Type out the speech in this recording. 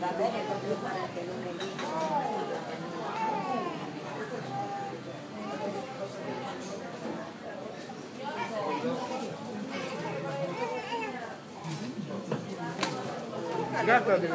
Va bene proprio fare anche lunedì. Grazie.